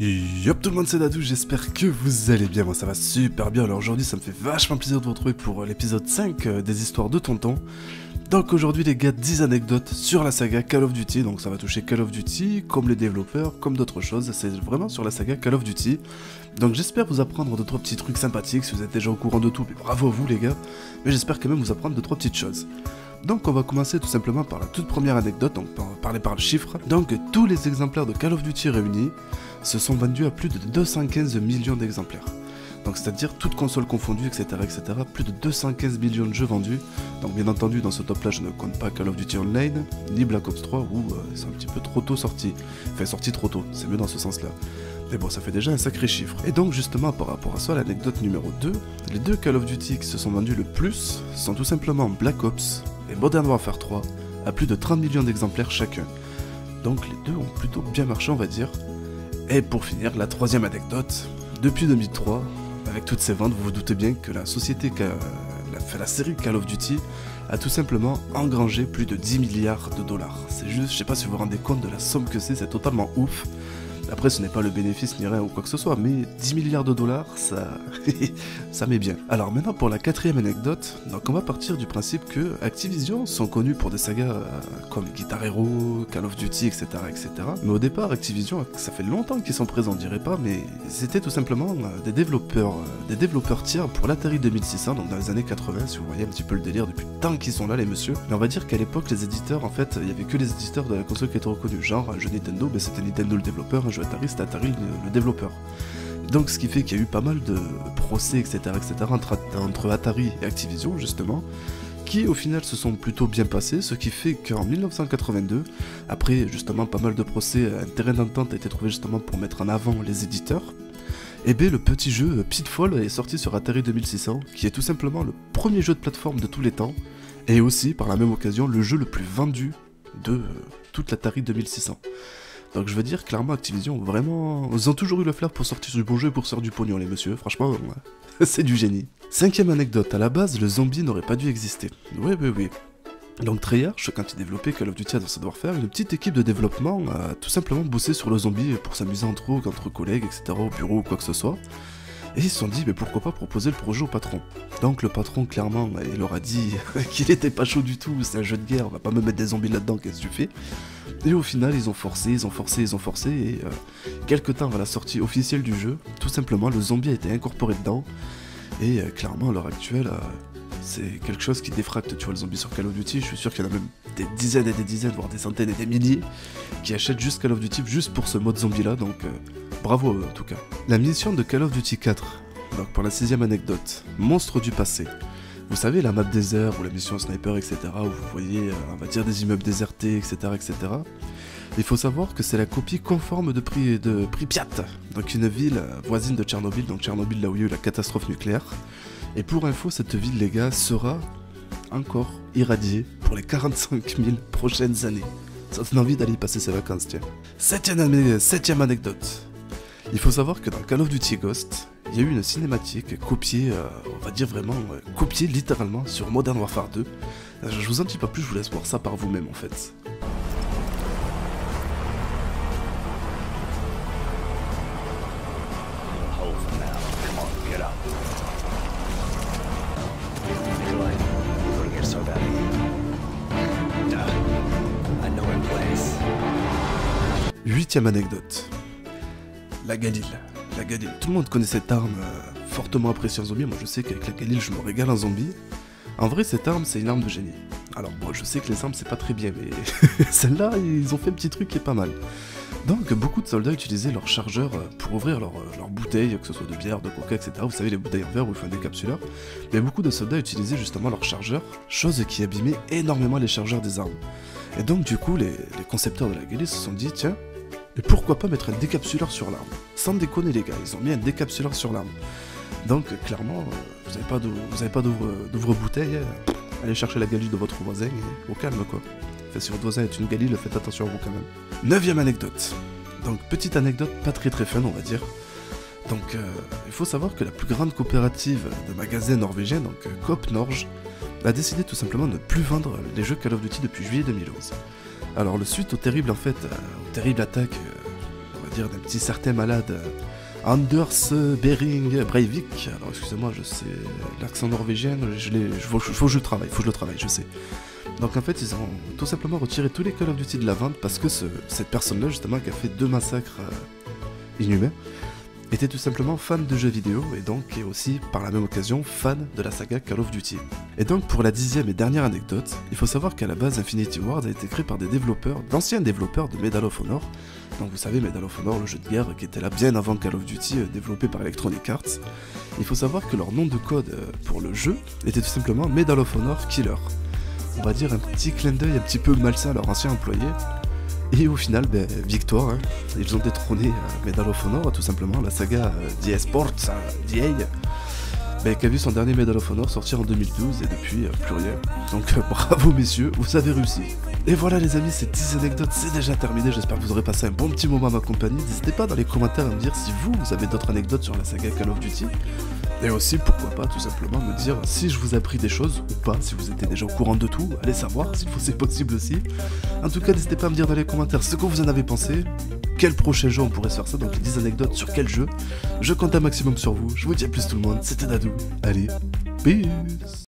Yop tout le monde c'est Dadou, j'espère que vous allez bien, moi ça va super bien, alors aujourd'hui ça me fait vachement plaisir de vous retrouver pour l'épisode 5 euh, des histoires de Tonton. Donc aujourd'hui les gars, 10 anecdotes sur la saga Call of Duty, donc ça va toucher Call of Duty, comme les développeurs, comme d'autres choses, c'est vraiment sur la saga Call of Duty. Donc j'espère vous apprendre 2 trois petits trucs sympathiques, si vous êtes déjà au courant de tout, mais bravo à vous les gars, mais j'espère quand même vous apprendre 2 trois petites choses. Donc on va commencer tout simplement par la toute première anecdote, donc par, parler par le chiffre. Donc tous les exemplaires de Call of Duty réunis se sont vendus à plus de 215 millions d'exemplaires. Donc c'est-à-dire toutes consoles confondues, etc., etc. Plus de 215 millions de jeux vendus. Donc bien entendu dans ce top-là je ne compte pas Call of Duty Online, ni Black Ops 3 où euh, c'est un petit peu trop tôt sorti. Enfin sorti trop tôt, c'est mieux dans ce sens-là. Mais bon, ça fait déjà un sacré chiffre. Et donc, justement, par rapport à ça, l'anecdote numéro 2, les deux Call of Duty qui se sont vendus le plus sont tout simplement Black Ops et Modern Warfare 3, à plus de 30 millions d'exemplaires chacun. Donc, les deux ont plutôt bien marché, on va dire. Et pour finir, la troisième anecdote, depuis 2003, avec toutes ces ventes, vous vous doutez bien que la société qui a fait la série Call of Duty a tout simplement engrangé plus de 10 milliards de dollars. C'est juste, je sais pas si vous vous rendez compte de la somme que c'est, c'est totalement ouf. Après, ce n'est pas le bénéfice ni rien ou quoi que ce soit, mais 10 milliards de dollars, ça, ça met bien. Alors maintenant pour la quatrième anecdote, donc on va partir du principe que Activision sont connus pour des sagas euh, comme Guitar Hero, Call of Duty, etc., etc. Mais au départ, Activision, ça fait longtemps qu'ils sont présents, on dirait pas, mais c'était tout simplement euh, des développeurs, euh, des développeurs tiers pour l'Atari 2600, donc dans les années 80, si vous voyez un petit peu le délire depuis tant qu'ils sont là, les messieurs. Mais on va dire qu'à l'époque, les éditeurs, en fait, il y avait que les éditeurs de la console qui étaient reconnus. Genre, un jeu Nintendo, ben, c'était Nintendo le développeur, un jeu Atari, c'était Atari le, développeur. Donc ce qui fait qu'il y a eu pas mal de procès, etc., etc., entre, entre, Atari et Activision, justement, qui au final se sont plutôt bien passés, ce qui fait qu'en 1982, après justement pas mal de procès, un terrain d'entente a été trouvé justement pour mettre en avant les éditeurs, et bien le petit jeu Pitfall est sorti sur Atari 2600, qui est tout simplement le premier jeu de plateforme de tous les temps, et aussi par la même occasion le jeu le plus vendu de toute l'Atari 2600. Donc je veux dire, clairement, Activision, vraiment, ils ont toujours eu le flair pour sortir du bon jeu et pour sortir du pognon, les messieurs. Franchement, c'est du génie. Cinquième anecdote, à la base, le zombie n'aurait pas dû exister. Oui, oui, oui. Donc Treyarch, quand il développait Call of Duty savoir faire, une petite équipe de développement a tout simplement bossé sur le zombie pour s'amuser entre eux, entre collègues, etc., au bureau ou quoi que ce soit. Et ils se sont dit, mais pourquoi pas proposer le projet au patron. Donc le patron, clairement, bah, il leur a dit qu'il était pas chaud du tout, c'est un jeu de guerre, on va pas me mettre des zombies là-dedans, qu'est-ce que tu fais? Et au final, ils ont forcé, ils ont forcé, ils ont forcé, et euh, quelques temps avant la sortie officielle du jeu, tout simplement, le zombie a été incorporé dedans, et euh, clairement, à l'heure actuelle, euh, c'est quelque chose qui défracte, tu vois, le zombie sur Call of Duty, je suis sûr qu'il y en a même des dizaines et des dizaines, voire des centaines et des milliers, qui achètent juste Call of Duty juste pour ce mode zombie-là, donc... Bravo en tout cas. La mission de Call of Duty 4. Donc pour la sixième anecdote. Monstre du passé. Vous savez, la map désert ou la mission sniper, etc., où vous voyez, euh, on va dire, des immeubles désertés, etc., etc. Il faut savoir que c'est la copie conforme de, de Pripyat, donc une ville voisine de Tchernobyl, donc Tchernobyl là où il y a eu la catastrophe nucléaire. Et pour info, cette ville, les gars, sera encore irradiée pour les 45 000 prochaines années. Ça donne envie d'aller passer ses vacances, tiens. Septième, septième anecdote. Il faut savoir que dans Call of Duty Ghost, il y a eu une cinématique copiée, euh, on va dire vraiment, euh, copiée littéralement sur Modern Warfare 2. Euh, je vous en dis pas plus, je vous laisse voir ça par vous-même en fait. Huitième anecdote. La Galil. La Galil. Tout le monde connaît cette arme euh, fortement appréciée en zombie. Moi, je sais qu'avec la Galil, je me régale en zombie. En vrai, cette arme, c'est une arme de génie. Alors, moi, je sais que les armes, c'est pas très bien, mais celle-là, ils ont fait un petit truc qui est pas mal. Donc, beaucoup de soldats utilisaient leur chargeur euh, pour ouvrir leurs leur euh, bouteilles, que ce soit de bière, de coca, etc. Vous savez, les bouteilles en verre où ils font des décapsuleur. Mais beaucoup de soldats utilisaient justement leur chargeur, chose qui abîmait énormément les chargeurs des armes. Et donc, du coup, les, les concepteurs de la Galil se sont dit, tiens, et pourquoi pas mettre un décapsuleur sur l'arme Sans déconner les gars, ils ont mis un décapsuleur sur l'arme. Donc clairement, euh, vous n'avez pas d'ouvre-bouteille, hein. allez chercher la galie de votre voisin et au calme quoi. Enfin, si votre voisin est une galie, faites attention à vous quand même. Neuvième anecdote. Donc petite anecdote pas très très fun on va dire. Donc euh, il faut savoir que la plus grande coopérative de magasins norvégiens, donc euh, Coop Norge, a décidé tout simplement de ne plus vendre les jeux Call of Duty depuis juillet 2011. Alors le suite au terrible en fait, euh, terrible attaque, euh, on va dire d'un petit certain malade, euh, Anders Bering Breivik. Alors excusez-moi, je sais l'accent norvégien, je l'ai, faut, que je le travaille, faut que je le travaille, je sais. Donc en fait, ils ont tout simplement retiré tous les Call of Duty de la vente parce que cette personne-là, justement, qui a fait deux massacres euh, inhumains, était tout simplement fan de jeux vidéo et donc est aussi par la même occasion fan de la saga Call of Duty. Et donc pour la dixième et dernière anecdote, il faut savoir qu'à la base Infinity Ward a été créé par des développeurs, d'anciens développeurs de Medal of Honor. Donc vous savez Medal of Honor, le jeu de guerre qui était là bien avant Call of Duty, euh, développé par Electronic Arts. Il faut savoir que leur nom de code euh, pour le jeu était tout simplement Medal of Honor Killer on va dire, un petit clin d'œil un petit peu malsain à leur ancien employé. Et au final, ben, victoire, hein. ils ont détrôné euh, Medal of Honor, tout simplement, la saga euh, Sports, d'EA, ben, qui a vu son dernier Medal of Honor sortir en 2012 et depuis, euh, plus rien. Donc bravo messieurs, vous avez réussi. Et voilà les amis, ces 10 anecdotes, c'est déjà terminé, j'espère que vous aurez passé un bon petit moment à ma compagnie. N'hésitez pas dans les commentaires à me dire si vous, vous avez d'autres anecdotes sur la saga Call of Duty. Et aussi, pourquoi pas, tout simplement me dire si je vous ai appris des choses ou pas, si vous étiez déjà au courant de tout, allez savoir si c'est possible aussi. En tout cas, n'hésitez pas à me dire dans les commentaires ce que vous en avez pensé, quel prochain jeu on pourrait se faire ça, donc 10 anecdotes sur quel jeu. Je compte un maximum sur vous, je vous dis à plus tout le monde, c'était Dadou, allez, peace